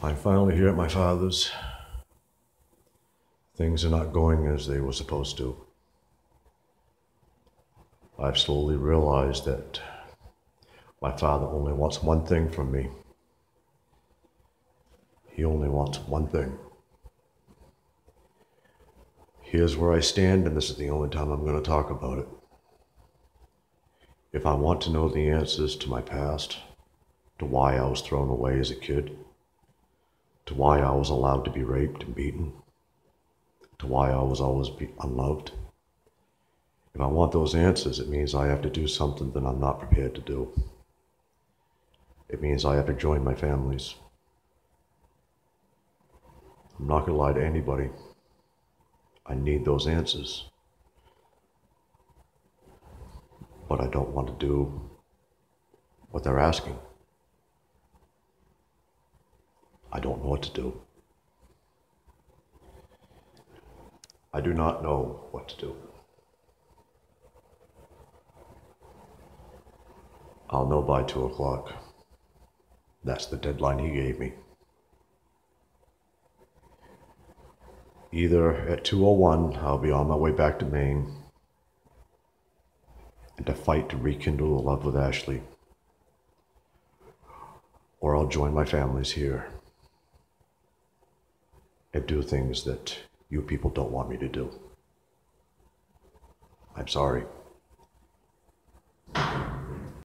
I'm finally here at my father's. Things are not going as they were supposed to. I've slowly realized that my father only wants one thing from me. He only wants one thing. Here's where I stand, and this is the only time I'm going to talk about it. If I want to know the answers to my past, to why I was thrown away as a kid, to why I was allowed to be raped and beaten, to why I was always unloved. If I want those answers, it means I have to do something that I'm not prepared to do. It means I have to join my families. I'm not going to lie to anybody. I need those answers. But I don't want to do what they're asking. I don't know what to do. I do not know what to do. I'll know by two o'clock. That's the deadline he gave me. Either at 2.01, I'll be on my way back to Maine and to fight to rekindle the love with Ashley, or I'll join my families here and do things that you people don't want me to do. I'm sorry.